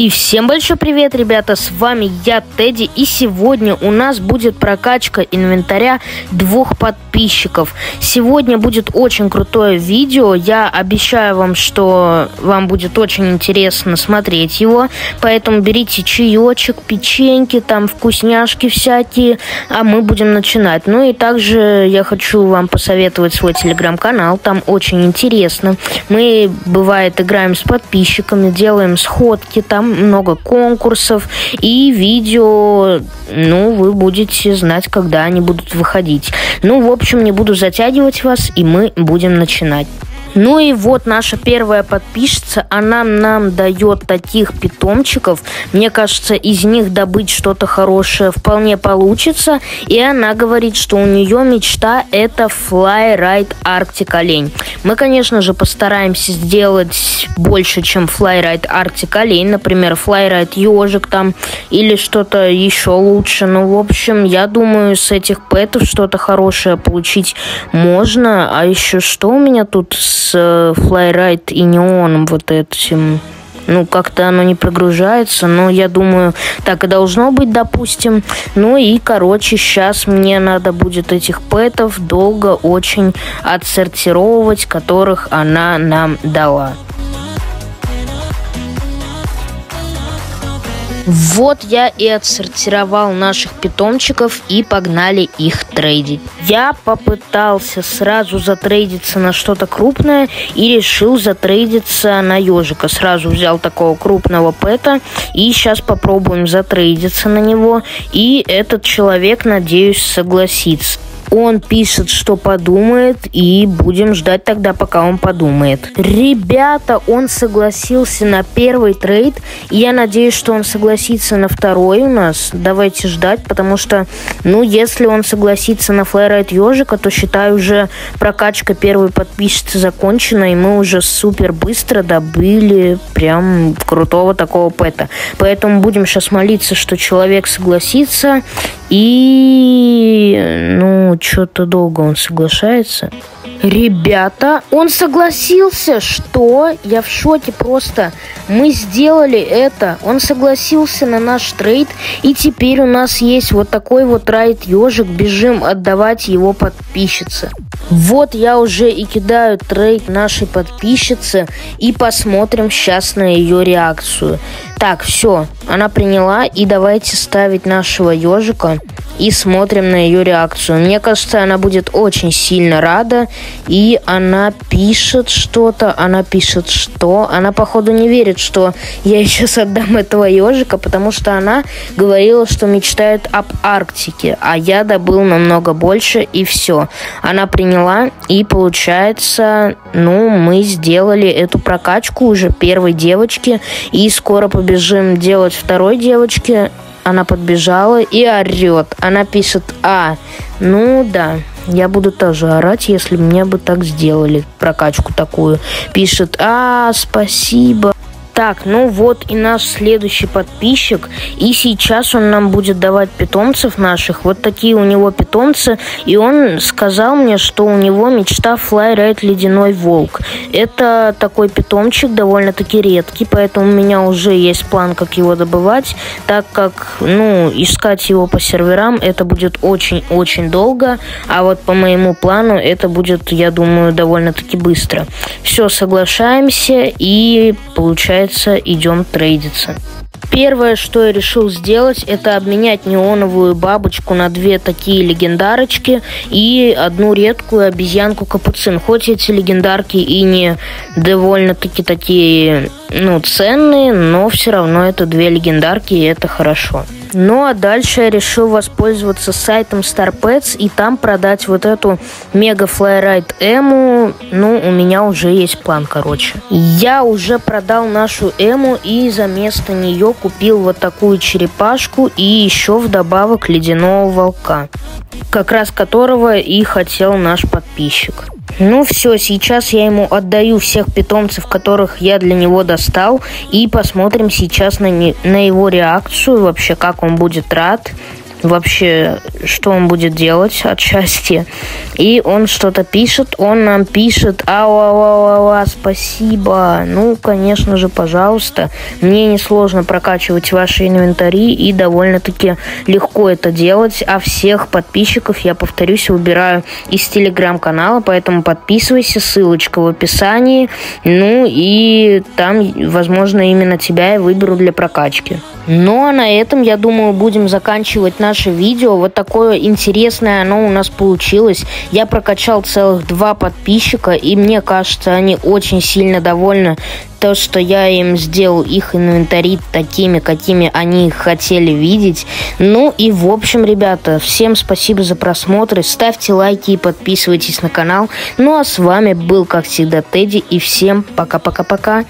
И всем большой привет, ребята, с вами я, Тедди, и сегодня у нас будет прокачка инвентаря двух подписчиков. Сегодня будет очень крутое видео, я обещаю вам, что вам будет очень интересно смотреть его, поэтому берите чаечек, печеньки, там вкусняшки всякие, а мы будем начинать. Ну и также я хочу вам посоветовать свой телеграм-канал, там очень интересно. Мы, бывает, играем с подписчиками, делаем сходки, там много конкурсов и видео, ну, вы будете знать, когда они будут выходить. Ну, в общем, не буду затягивать вас, и мы будем начинать. Ну и вот наша первая подписчица, она нам дает таких питомчиков. Мне кажется, из них добыть что-то хорошее вполне получится. И она говорит, что у нее мечта это Fly Ride Arctic олень. Мы, конечно же, постараемся сделать больше, чем Fly Ride Arctic олень. Например, Fly Ride ежик там или что-то еще лучше. Ну, в общем, я думаю, с этих пэтов что-то хорошее получить можно. А еще что у меня тут с с Flyride и неоном вот этим. Ну, как-то оно не прогружается, но я думаю, так и должно быть, допустим. Ну и, короче, сейчас мне надо будет этих пэтов долго очень отсортировать, которых она нам дала. Вот я и отсортировал наших питомчиков и погнали их трейдить. Я попытался сразу затрейдиться на что-то крупное и решил затрейдиться на ежика. Сразу взял такого крупного пэта и сейчас попробуем затрейдиться на него. И этот человек, надеюсь, согласится. Он пишет, что подумает, и будем ждать тогда, пока он подумает. Ребята, он согласился на первый трейд, и я надеюсь, что он согласится на второй у нас. Давайте ждать, потому что, ну, если он согласится на флайрайт ежика, то считаю уже прокачка первой подписчицы закончена, и мы уже супер быстро добыли прям крутого такого пэта. Поэтому будем сейчас молиться, что человек согласится, и, ну, что-то долго он соглашается. Ребята, он согласился, что? Я в шоке просто. Мы сделали это. Он согласился на наш trade. И теперь у нас есть вот такой вот ride ежик. Бежим отдавать его подписчице. Вот я уже и кидаю trade нашей подписчице. И посмотрим сейчас на ее реакцию. Так, все, она приняла. И давайте ставить нашего ежика и смотрим на ее реакцию. Мне кажется, она будет очень сильно рада, и она пишет что-то, она пишет что. Она, походу, не верит, что я ей сейчас отдам этого ежика, потому что она говорила, что мечтает об Арктике, а я добыл намного больше, и все. Она приняла, и получается, ну, мы сделали эту прокачку уже первой девочки, и скоро побежим делать второй девочке, она подбежала и орет. Она пишет «А». Ну да, я буду тоже орать, если мне бы так сделали, прокачку такую. Пишет «А, спасибо». Так, ну вот и наш следующий подписчик. И сейчас он нам будет давать питомцев наших. Вот такие у него питомцы. И он сказал мне, что у него мечта Fly Ледяной Волк. Это такой питомчик довольно-таки редкий, поэтому у меня уже есть план, как его добывать, так как, ну, искать его по серверам это будет очень-очень долго, а вот по моему плану это будет, я думаю, довольно-таки быстро. Все, соглашаемся и получается идем трейдиться. Первое, что я решил сделать, это обменять неоновую бабочку на две такие легендарочки и одну редкую обезьянку капуцин. Хоть эти легендарки и не довольно-таки такие, ну, ценные, но все равно это две легендарки, и это хорошо. Ну а дальше я решил воспользоваться сайтом StarPets и там продать вот эту Mega Flyride Эму. Ну, у меня уже есть план, короче. Я уже продал нашу Эму и за место нее купил вот такую черепашку и еще вдобавок ледяного волка, как раз которого и хотел наш подписчик. Ну все, сейчас я ему отдаю всех питомцев, которых я для него достал, и посмотрим сейчас на, не, на его реакцию, вообще как он будет рад. Вообще, что он будет делать от счастья. И он что-то пишет, он нам пишет, ау-ау-ау, спасибо. Ну, конечно же, пожалуйста. Мне несложно прокачивать ваши инвентари и довольно-таки легко это делать. А всех подписчиков, я повторюсь, выбираю из телеграм-канала, поэтому подписывайся, ссылочка в описании. Ну и там, возможно, именно тебя я выберу для прокачки. Ну а на этом, я думаю, будем заканчивать наше видео. Вот такое интересное оно у нас получилось. Я прокачал целых два подписчика, и мне кажется, они очень сильно довольны то, что я им сделал их инвентари такими, какими они их хотели видеть. Ну и в общем, ребята, всем спасибо за просмотр. Ставьте лайки и подписывайтесь на канал. Ну а с вами был, как всегда, Тедди. И всем пока-пока-пока.